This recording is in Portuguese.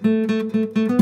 Música